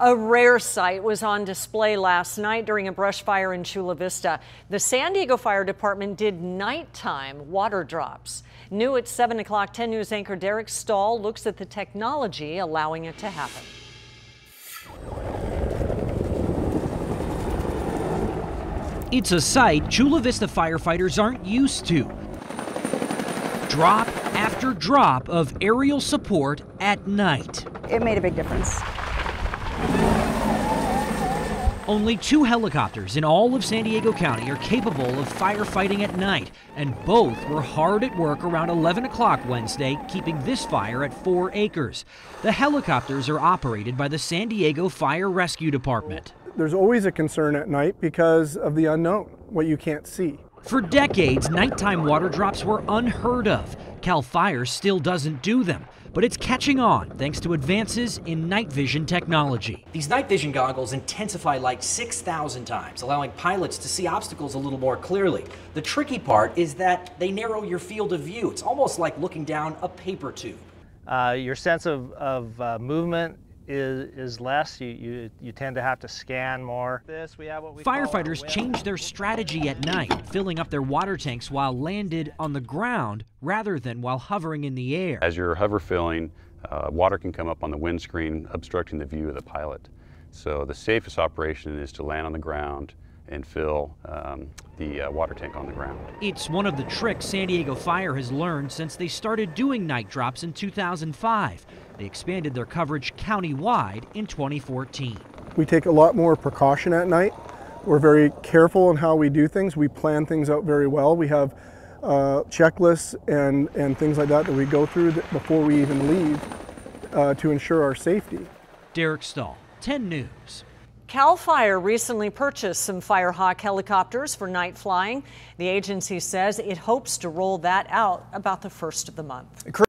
A rare sight was on display last night during a brush fire in Chula Vista. The San Diego Fire Department did nighttime water drops. New at 7 o'clock, 10 News anchor Derek Stahl looks at the technology allowing it to happen. It's a sight Chula Vista firefighters aren't used to. Drop after drop of aerial support at night. It made a big difference. Only two helicopters in all of San Diego County are capable of firefighting at night, and both were hard at work around 11 o'clock Wednesday, keeping this fire at four acres. The helicopters are operated by the San Diego Fire Rescue Department. There's always a concern at night because of the unknown, what you can't see. For decades, nighttime water drops were unheard of. Cal Fire still doesn't do them, but it's catching on thanks to advances in night vision technology. These night vision goggles intensify light 6,000 times, allowing pilots to see obstacles a little more clearly. The tricky part is that they narrow your field of view. It's almost like looking down a paper tube. Uh, your sense of, of uh, movement is, is less. You, you, you tend to have to scan more. This, we have what we Firefighters change their strategy at night, filling up their water tanks while landed on the ground rather than while hovering in the air. As you're hover filling, uh, water can come up on the windscreen, obstructing the view of the pilot. So the safest operation is to land on the ground and fill um, the uh, water tank on the ground. It's one of the tricks San Diego Fire has learned since they started doing night drops in 2005. They expanded their coverage county-wide in 2014. We take a lot more precaution at night. We're very careful in how we do things. We plan things out very well. We have uh, checklists and, and things like that that we go through before we even leave uh, to ensure our safety. Derek Stahl, 10 News. CAL FIRE recently purchased some Firehawk helicopters for night flying. The agency says it hopes to roll that out about the first of the month.